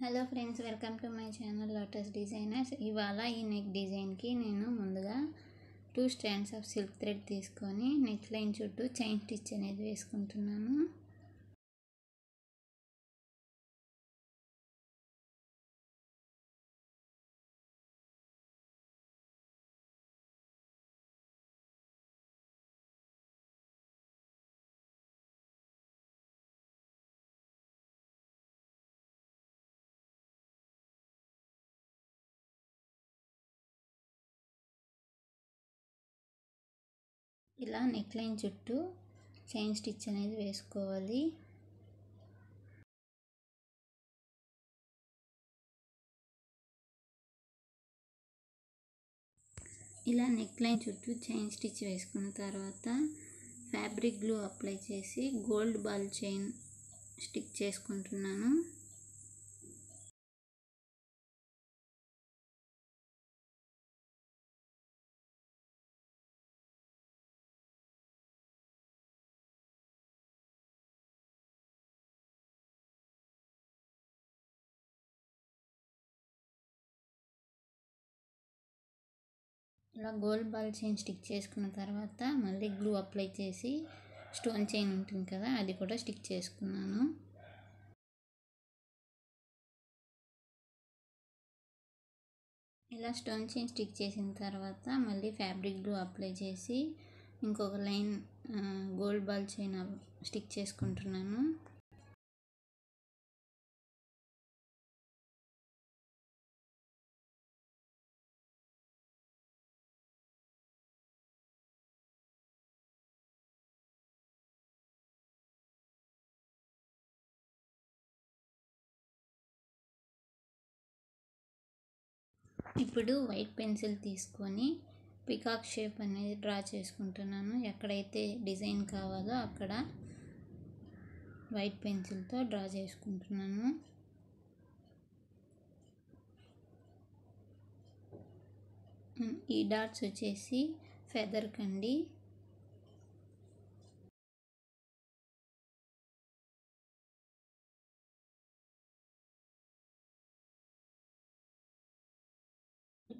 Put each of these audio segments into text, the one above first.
Hello friends welcome to my channel Lotus Designers. ఇవాళ ఈ neck డిజైన్కి నేను ముందుగా two strands of silk thread తీసుకొని నెక్ లైన్ చుట్టూ చైన్ స్టిచ్ అనేది వేసుకుంటున్నాను. ఇలా నెక్ లైన్ చుట్టూ చైన్ స్టిచ్ అనేది వేసుకోవాలి. ఇలా నెక్ లైన్ చుట్టూ చైన్ స్టిచ్ వేసుకున్న తర్వాత ఫ్యాబ్రిక్ గ్లూ అప్లై చేసి గోల్డ్ బాల్ చైన్ స్టిక్ చేసుకుంటున్నాను. ఇలా గోల్డ్ బాల్ చైన్ స్టిక్ చేసుకున్న తర్వాత మళ్ళీ గ్లూ అప్లై చేసి స్టోన్ చైన్ ఉంటుంది కదా అది కూడా స్టిక్ చేసుకున్నాను. ఇలా స్టోన్ చైన్ స్టిక్ చేసిన తర్వాత మళ్ళీ ఫ్యాబ్రిక్ గ్లూ అప్లై చేసి ఇంకొక line gold ball chain stick చేసుకుంటున్నాను. ఇప్పుడు వైట్ పెన్సిల్ తీసుకొని పికాక్ షేప్ అనేది డ్రా చేసుకుంటున్నాను. ఎక్కడైతే డిజైన్ కావాలో అక్కడ వైట్ పెన్సిల్తో డ్రా చేసుకుంటున్నాను. ఈ డాట్స్ వచ్చేసి ఫెదర్ కండి.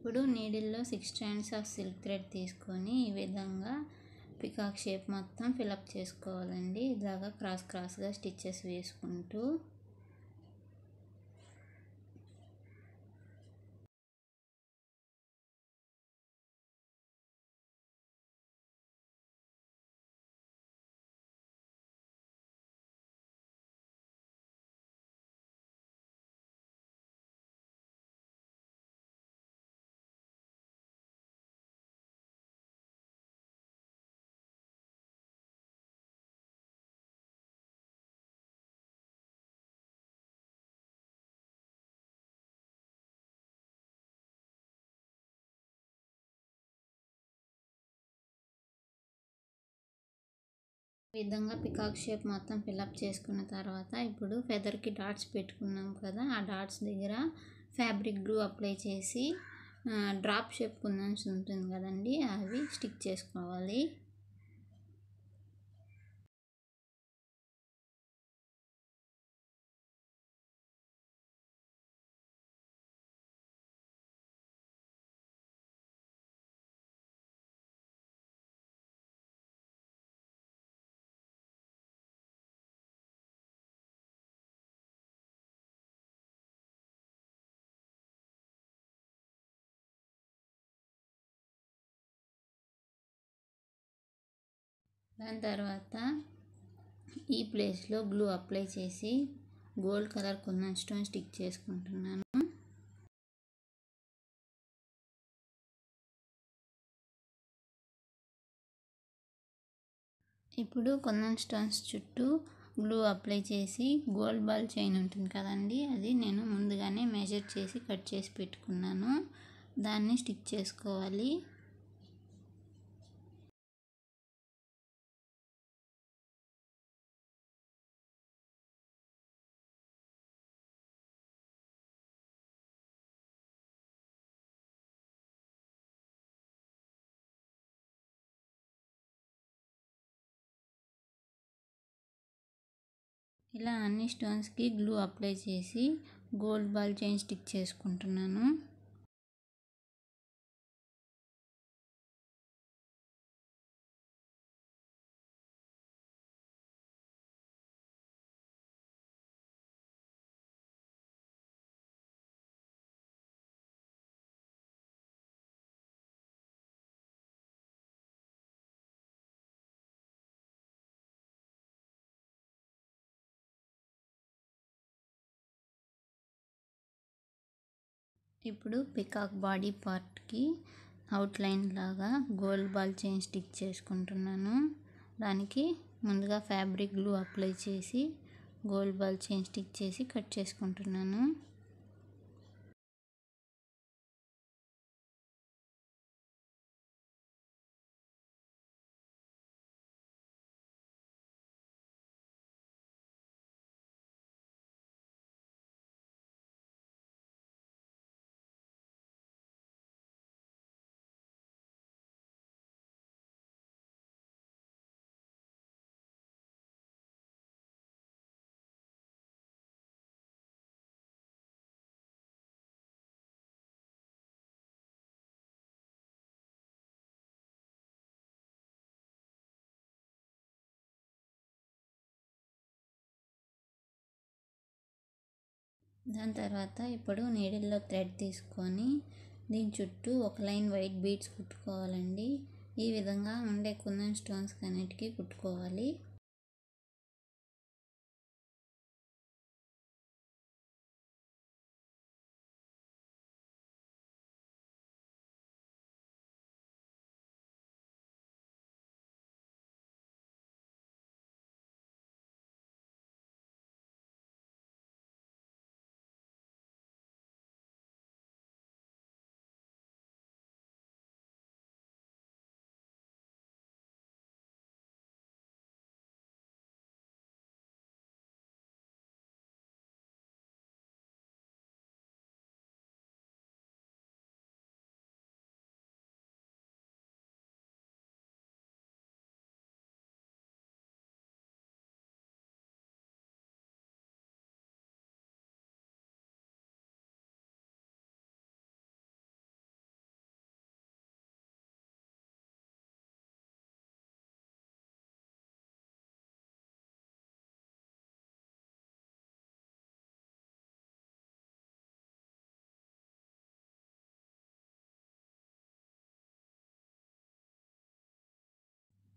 ఇప్పుడు నీడిల్లో six strands of silk thread తీసుకొని ఈ విధంగా పికాక్ షేప్ మొత్తం ఫిలప్ చేసుకోవాలండి. ఇలాగా క్రాస్ క్రాస్గా స్టిచ్చెస్ వేసుకుంటూ విధంగా పికాక్ షేప్ మొత్తం ఫిల్అప్ చేసుకున్న తర్వాత ఇప్పుడు ఫెదర్కి డాట్స్ పెట్టుకున్నాం కదా ఆ డాట్స్ దగ్గర ఫ్యాబ్రిక్ గ్లూ అప్లై చేసి డ్రాప్ షేప్ కుందన్స్ ఉంటుంది కదండి అవి స్టిక్ చేసుకోవాలి. దాని తర్వాత ఈ ప్లేస్లో గ్లూ అప్లై చేసి gold colour kundan stone stick చేసుకుంటున్నాను. ఇప్పుడు కొందన్ స్టోన్స్ చుట్టూ గ్లూ అప్లై చేసి గోల్డ్ బాల్ చైన్ ఉంటుంది కదండి అది నేను ముందుగానే మెజర్ చేసి కట్ చేసి పెట్టుకున్నాను. దాన్ని స్టిక్ చేసుకోవాలి. ఇలా అన్ని స్టోన్స్కి గ్లూ అప్లై చేసి గోల్డ్ బాల్ చైన్ స్టిక్ చేసుకుంటున్నాను. ఇప్పుడు పికాక్ బాడీ పార్ట్కి అవుట్లైన్ లాగా గోల్డ్ బాల్ చైన్ స్టిక్ చేసుకుంటున్నాను. దానికి ముందుగా ఫ్యాబ్రిక్ గ్లూ అప్లై చేసి గోల్డ్ బాల్ చైన్ స్టిక్ చేసి కట్ చేసుకుంటున్నాను. దాని తర్వాత ఇప్పుడు నీడిల్లో థ్రెడ్ తీసుకొని దీని చుట్టూ ఒక లైన్ వైట్ బీడ్స్ కుట్టుకోవాలండి. ఈ విధంగా ఉండే కుందన్ స్టోన్స్ అన్నిటికీ కుట్టుకోవాలి.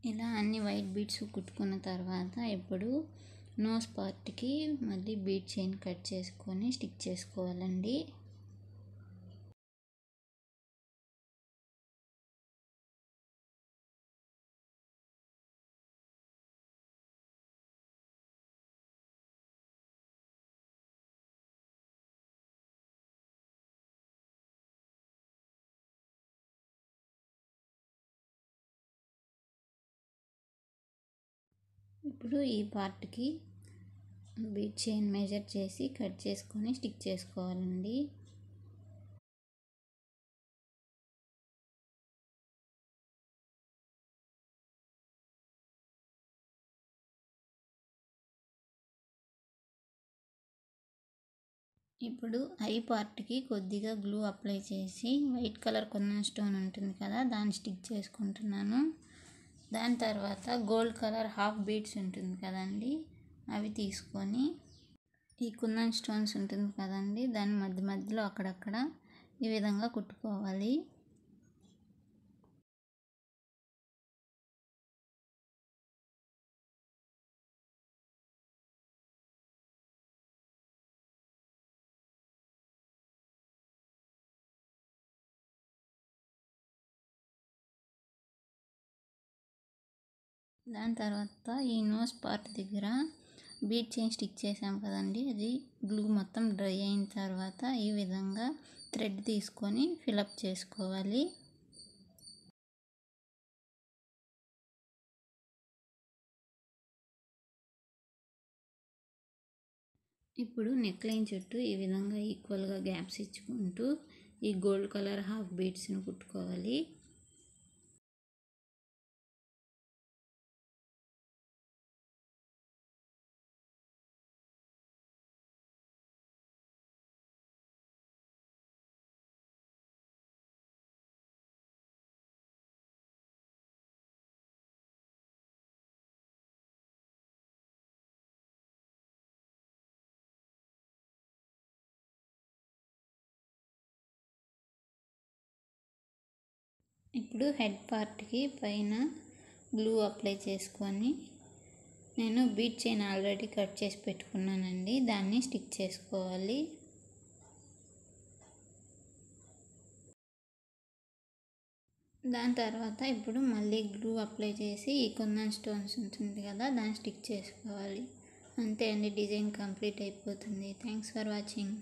ఇలా అన్ని వైట్ బీడ్స్ కుట్టుకున్న తర్వాత ఇప్పుడు నోస్ పార్ట్కి మళ్ళీ బీడ్ చైన్ కట్ చేసుకొని స్టిక్ చేసుకోవాలండి. ఇప్పుడు ఈ పార్ట్కి బీట్ చైన్ మెజర్ చేసి కట్ చేసుకొని స్టిక్ చేసుకోవాలండి. ఇప్పుడు ఐ పార్ట్కి కొద్దిగా గ్లూ అప్లై చేసి వైట్ కలర్ కొన్న స్టోన్ ఉంటుంది కదా దాన్ని స్టిక్ చేసుకుంటున్నాను. దాని తర్వాత గోల్డ్ కలర్ హాఫ్ బీడ్స్ ఉంటుంది కదండి అవి తీసుకొని ఈ కుందన్ స్టోన్స్ ఉంటుంది కదండి దాని మధ్య మధ్యలో అక్కడక్కడ ఈ విధంగా కుట్టుకోవాలి. దాని తర్వాత ఈ నోస్ పార్ట్ దగ్గర బీట్ చైన్ స్టిక్ చేసాం కదండి. అది గ్లూ మొత్తం డ్రై అయిన తర్వాత ఈ విధంగా థ్రెడ్ తీసుకొని ఫిలప్ చేసుకోవాలి. ఇప్పుడు నెక్ లైన్ చుట్టూ ఈ విధంగా ఈక్వల్గా గ్యాప్స్ ఇచ్చుకుంటూ ఈ గోల్డ్ కలర్ హాఫ్ బీడ్స్ని కుట్టుకోవాలి. ఇప్పుడు హెడ్ పార్ట్కి పైన గ్లూ అప్లై చేసుకొని నేను బీట్ చైన్ ఆల్రెడీ కట్ చేసి పెట్టుకున్నానండి. దాన్ని స్టిక్ చేసుకోవాలి. దాని తర్వాత ఇప్పుడు మళ్ళీ గ్లూ అప్లై చేసి ఈ కుందన్ స్టోన్స్ ఉంటుంది కదా దాన్ని స్టిక్ చేసుకోవాలి. అంతే అండి డిజైన్ కంప్లీట్ అయిపోతుంది. Thanks for watching.